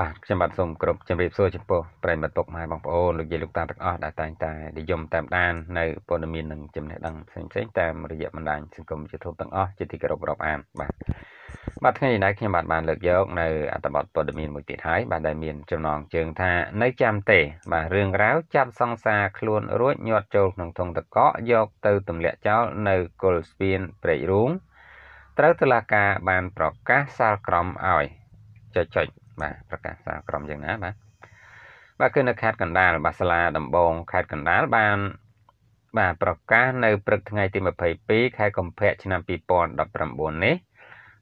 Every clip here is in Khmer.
បាទខ្ញុំបាទសូមគោរពជំរាបសួរចំពោះប្រិយមិត្តពុកម៉ែបងប្អូនលោកយាយលោកតាទាំងអស់ដែលតែងតែនិយមតាមដាននៅព័ត៌មាននិងចំណេះដឹងផ្សេងផ្សេងតាមរយៈបណ្ដាញសង្គម YouTube ទាំងអស់ជាទីគោរពរាប់អានបាទបាទថ្ងៃនេះខ្ញុំបាទបានលើកយកនៅអត្ថបទព័ត៌មានមួយទៀតហើយបាទដែលមានចំណងជើងថានៅចាំទេ បាទរឿងរ៉ាវចាប់សង្សារខ្លួនរួចញាត់ចូលក្នុងធុងទឹកកកយកទៅទម្លាក់ចោលនៅគល់ស្ពានព្រែករូងត្រូវតុលាការបានប្រកាសសាលក្រមឲ្យចុចចុច បាទប្រកាសសាលក្រមយ៉ាងណាបាទបាទគឺនៅខេត្តកណ្ដាលបាទសាលាដំបងខេត្តកណ្ដាលបាន បាទប្រកាសនៅព្រឹកថ្ងៃទី22ខែកុម្ភៈឆ្នាំ2019នេះ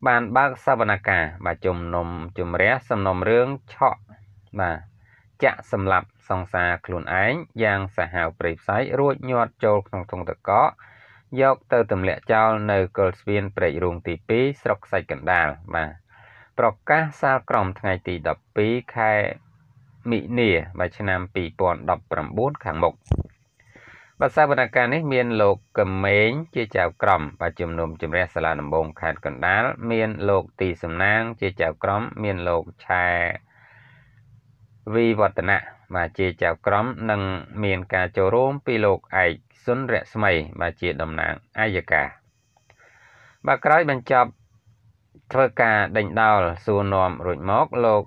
បានបើកសវនកម្មបាទជំនុំជម្រះសំណុំរឿងឆក់បាទចាក់សម្លាប់សង្សារខ្លួនឯងយ៉ាងសាហាវព្រៃផ្សៃរួចញាត់ចូលក្នុងធុងទឹកកកយកទៅទម្លាក់ចោលនៅកុលស្ពានព្រែករូងទី2ស្រុកខ្សាច់កណ្ដាលបាទ ប្រកាសសាលក្រមថ្ងៃទី12ខែមិនិនាឆ្នាំ2019ខាងមុខបាទសវនកម្មនេះមានលោកកមេងជាចៅក្រមបាទជំនុំជម្រះសាលាដំបងខេត្តកណ្ដាលមានលោកទីសំណាង ជាចៅក្រមមានលោកឆែវិវឌ្ឍនៈបាទជាចៅក្រមនិងមានការចូលរួមពីលោកឯកសុនរស្មីបាទជាតំណាងអាយកាបាទក្រោយបញ្ចប់ ធ្វើការដេញដោលសួរនាំរួចមកលោក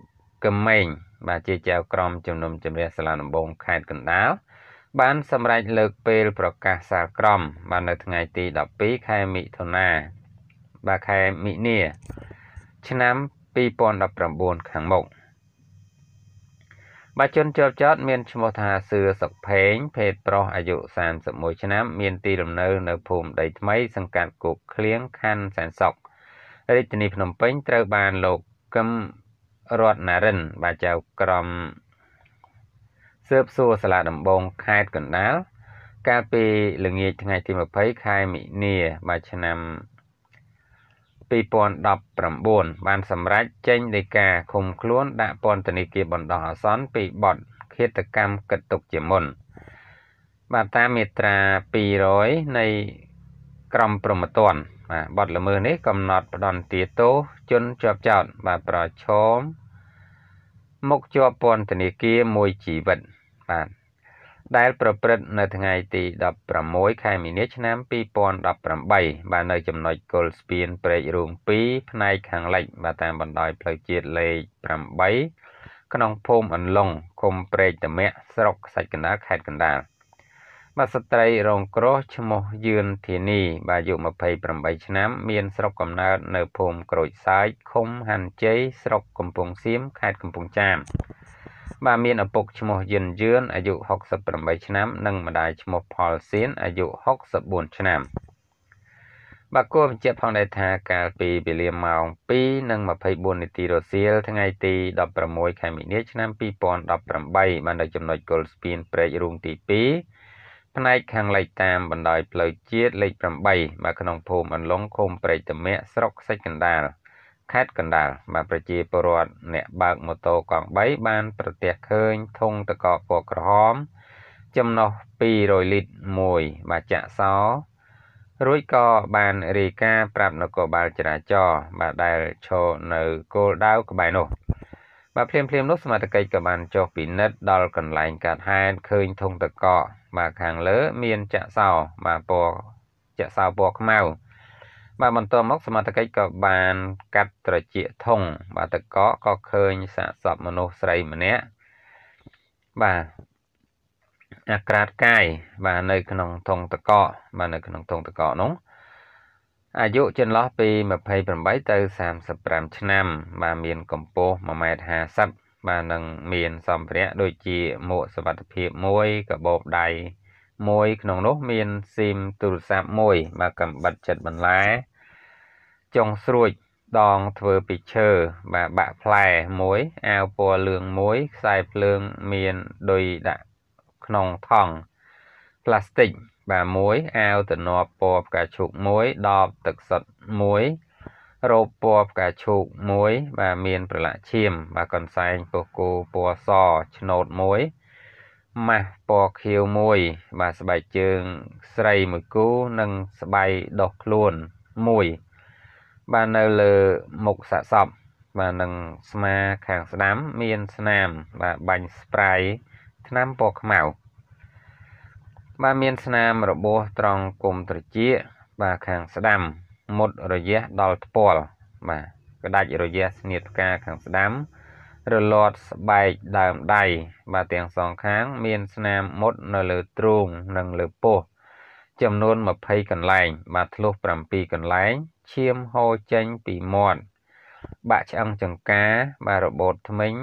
កមេងបាទជាចៅក្រមជំនុំជម្រះសាលាដំបងខេត្តកណ្ដាលបានសម្រេចលើកពេលប្រកាសសាលក្រមបាននៅថ្ងៃទី12ខែមិថុនាបាទខែមិនិនាឆ្នាំ2019ខាងមុខបាជនជាប់ចោតមានឈ្មោះថាសឿសុកផេងភេទប្រុសអាយុ31ឆ្នាំ មានទីលំនៅនៅភូមិដីថ្មីសង្កាត់គោកឃ្លៀងខណ្ឌសែនសុខ រាជធានីភ្នំពេញត្រូវបានលោកកឹមរតនារិនបាទចៅក្រមស៊ើបសួរសាលាដំបងខេត្តកណ្ដាលកាលពីល្ងាចថ្ងៃទី20ខែមិនិនាបាទឆ្នាំ2019បានសម្រេចចេញដីកាឃុំខ្លួនដាក់ពន្ធនាគារបណ្ដោះអាសន្នពីបទឃាតកម្មកិត្តទុកជាមុន បាទតាមមាត្រា200នៃក្រមព្រហ្មទណ្ឌ បាទបទល្មើសនេះកំណត់ផ្ដន្ទាទោសជនជាប់ចោតបាទប្រឈមមុខជាប់ពន្ធនាគារមួយជីវិតបាទដែលប្រព្រឹត្តនៅថ្ងៃទី16ខែមីនាឆ្នាំ2018បាទនៅចំណុចគល់ស្ពានព្រែករូង2ផ្នែកខាងលិចបាទតាមបណ្ដោយផ្លូវជាតិលេខ8ក្នុងភូមិអន្លង់ឃុំព្រែកតមៈស្រុកខ្សាច់កណ្ដាលខេត្តកណ្ដាល បាទស្ត្រីរងគ្រោះឈ្មោះយឿនធានីបាទអាយុ28ឆ្នាំ មានស្រុកកំណើតនៅភូមិក្រូចសើចឃុំហាន់ជ័យស្រុកកំពង់សៀមខេត្តកំពង់ចាមបាទមានឪពុកឈ្មោះយិនយឿនអាយុ68ឆ្នាំ និងម្ដាយឈ្មោះផលសៀនអាយុ64ឆ្នាំបាទគួរបញ្ជាក់ផងដែរថាកាលពីវេលាម៉ោង2:24នាទីរសៀលថ្ងៃទី16ខែមីនាឆ្នាំ2018បាននៅចំណុចគល់ស្ពានព្រែករូងទី2 ផ្នែកខាងលិចតាមបណ្ដោយផ្លូវជាតិលេខ8បាទក្នុងភូមិអន្លង់ឃុំព្រែកតមៈស្រុកខ្សាច់កណ្ដាលខេត្តកណ្ដាលបាទប្រជាពលរដ្ឋអ្នកបើកម៉ូតូកង់3បាន ប្រទះឃើញធុងទឹកកកពណ៌ក្រហម ចំណុះ200លីត្រមួយបាទចាក់សោរួចក៏បានរាយការណ៍ប្រាប់នគរបាលចរាចរណ៍បាទដែលឈរនៅគោលដៅក្បែរនោះ បាទភ្លាមភ្លាមនោះសមត្ថកិច្ចក៏បានចុះពិនិត្យដល់កន្លែងកាត់ហេតុឃើញធុងទឹកកកបាទខាងលើមានចាក់សោបាទពណ៌ចាក់សោពណ៌ខ្មៅបាទបន្ទាប់មកសមត្ថកិច្ចក៏បានកាត់ត្រចៀកធុងបាទតកក៏ឃើញសាកសពមនុស្សស្រីម្នាក់បាទអាក្រាតកាយបាទនៅក្នុងធុងតកបាទនៅក្នុងធុងតកនោះ អាយុចន្លោះពី28ទៅ35ឆ្នាំ បាទមានកម្ពស់1.50ម៉ែត្របាទនឹងមានសម្ភារៈដូចជាមួកសុវត្ថិភាពមួយកាបូបដៃមួយក្នុងនោះមានស៊ីមទូរស័ព្ទមួយបាទកំបិតចិត្តបន្លែចុងស្រួចដងធ្វើពីឈើបាទបាក់ផ្លែមួយអាវពណ៌លឿងមួយខ្សែភ្លើងមានដុយដាក់ក្នុងថង់ផ្លាស្ទិក បាទមួយអាវទំនាប់ពណ៌ផ្កាឈូកមួយដបទឹកសុទ្ធមួយរោបពណ៌ផ្កាឈូកមួយបាទមានប្រឡាក់ឈាម បាទកន្សែងពោះគោពណ៌សឆ្នោតមួយម៉ាស់ពណ៌ខៀវមួយបាទស្បែកជើងស្រីមួយគូនិងស្បៃដោះខ្លួនមួយបាទនៅលើមុខសាកសពបាទនឹងស្មាខាងស្ដាំមានស្នាម បាទបាញ់ស្ប្រៃថ្នាំពណ៌ខ្មៅ បាទមានស្នាមរបួសត្រង់គុំត្រចៀកបាទខាងស្ដាំមុតរយះដល់ថ្ពាល់បាទក្តាច់រយះស្នៀតផ្កាខាងស្ដាំរលាត់ស្បែកដើមដៃបាទទាំងសងខាង មានស្នាមមុតនៅលើទ្រូងនិងលើពោះចំនួន20កន្លែង បាទធ្លុះ7កន្លែងឈាមហូរចេញពីមាត់បាក់ឆ្អឹងចង្កាបាទរបូតធ្មេញ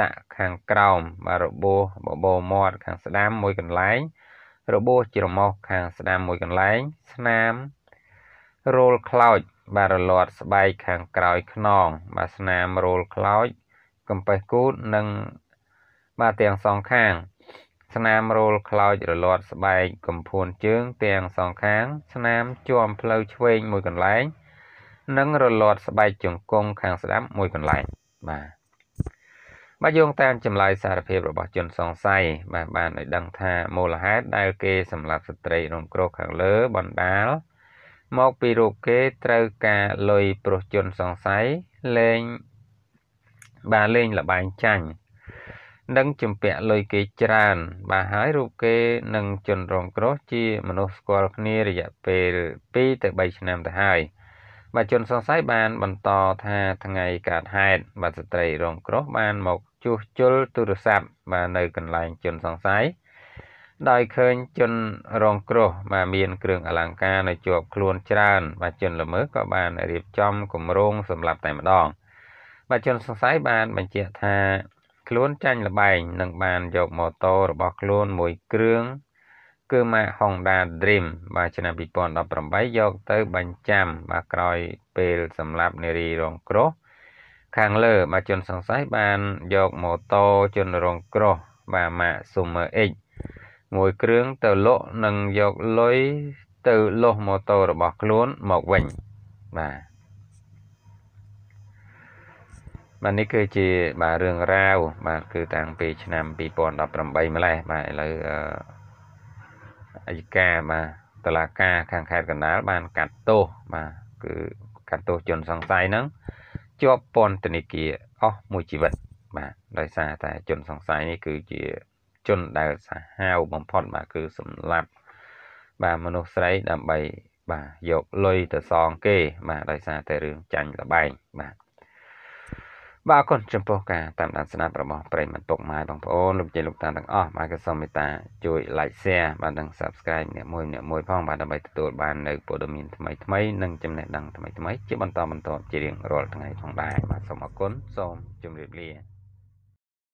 ដាក់ខាងក្រោមបាទរបួសបបោមាត់ខាងស្ដាំមួយកន្លែង របួសច្រមុះខាងស្ដាំមួយកន្លែង ស្នាមរោលខ្លោចបាទរលាត់ស្បែកខាងក្រោយខ្នង បាទស្នាមរោលខ្លោចកំពះគូតនិងបាទទាំងសងខាង ស្នាមរោលខ្លោចរលាត់ស្បែកកំភួនជើង ទាំងសងខាង ស្នាមជាំផ្លូវឆ្វេងមួយកន្លែង និងរលាត់ស្បែកជង្គង់ខាងស្ដាំមួយកន្លែងបាទ បាទយោងតាមចម្លើយសារភាពរបស់ជនសង្ស័យបាទបានឲ្យដឹងថាមូលហេតុដែលគេសម្លាប់ស្ត្រីរងគ្រោះខាងលើបណ្ដាលមកពីរូបគេត្រូវការលុយប្រុសជនសង្ស័យលេងបាទលេងលបែងចាញ់និងជំពាក់លុយគេច្រើន បាទហើយរូបគេនិងជនរងគ្រោះជាមនុស្សស្គាល់គ្នារយៈពេល2ទៅ3ឆ្នាំទៅហើយ បាទជនសង្ស័យបានបន្តថាថ្ងៃកើតហេតុបាទស្ត្រីរងគ្រោះបានមកជួសជុលទូរស័ព្ទបាទនៅកន្លែងជនសង្ស័យដោយឃើញជនរងគ្រោះបាទមានគ្រឿងអលង្ការនៅជាប់ខ្លួនច្រើន បាទជនល្មើសក៏បានរៀបចំគម្រោងសម្រាប់តែម្ដង បាទជនសង្ស័យបានបញ្ជាក់ថាខ្លួនចាញ់លបែងនិងបានយកម៉ូតូរបស់ខ្លួនមួយគ្រឿង គឺម៉ាក Honda Dream បាទឆ្នាំ2018យកទៅបញ្ចាំបាទក្រោយពេលសម្រាប់នារីរងគ្រោះខាងលើបាទជនសង្ស័យបានយកម៉ូតូជនរងគ្រោះបាទម៉ាក Summer X មួយគ្រឿងទៅលក់និងយកលុយទៅលោះម៉ូតូរបស់ខ្លួនមកវិញបាទបាទនេះគឺជាបាទរឿងរ៉ាវបាទគឺតាំងពីឆ្នាំ2018ម្លេះបាទឥឡូវអ យកាបាទតឡាការខាងខេត្តកណ្ដាលបានកាត់ទោសបាទគឺកាត់ទោសជនសង្ស័យហ្នឹងជាប់ពន្ធនាគារអស់មួយជីវិត បាទដោយសារតែជនសង្ស័យនេះគឺជាជនដែលសាហាវបំផុតបាទគឺសម្លាប់បាទមនុស្សស្រីដើម្បីបាទយកលុយទៅសងគេ បាទដោយសារតែរឿងចាញ់លបែងបាទ បាទអរគុណចំពោះការតាមដានស្នាប់របស់ប្រិមត្តពុកម៉ែបងប្អូនលោកជ័យលោកតាទាំងអស់បាទក៏សូមមេត្តាជួយ like share បាទនិង subscribe អ្នកមួយអ្នកមួយផងបាទដើម្បីទទួលបាននៅព័ត៌មានថ្មីថ្មីនិងចំណេះដឹងថ្មីថ្មីជាបន្តបន្តជារៀងរាល់ថ្ងៃផងដែរបាទសូមអរគុណសូមជម្រាបលា